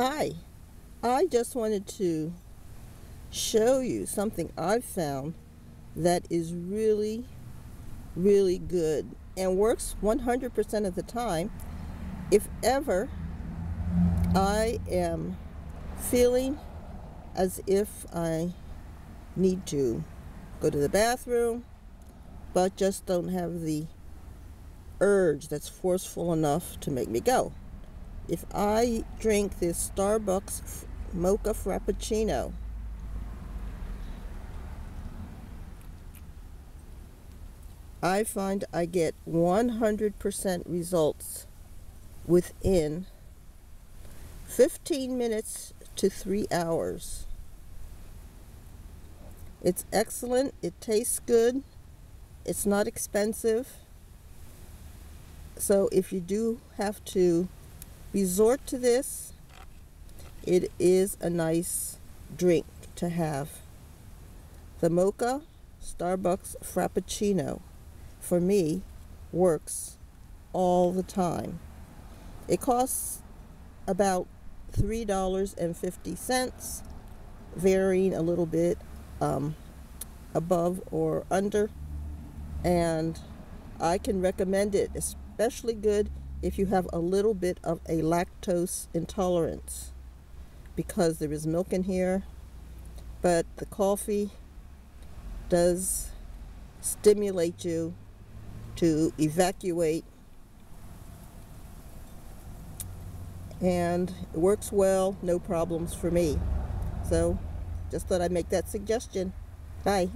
Hi, I just wanted to show you something I've found that is really, really good and works 100% of the time. If ever I am feeling as if I need to go to the bathroom, but just don't have the urge that's forceful enough to make me go if I drink this Starbucks mocha frappuccino I find I get 100% results within 15 minutes to 3 hours. It's excellent, it tastes good, it's not expensive. So if you do have to resort to this, it is a nice drink to have. The Mocha Starbucks Frappuccino, for me, works all the time. It costs about $3.50, varying a little bit um, above or under. And I can recommend it, especially good if you have a little bit of a lactose intolerance because there is milk in here but the coffee does stimulate you to evacuate. And it works well no problems for me. So just thought I'd make that suggestion. Bye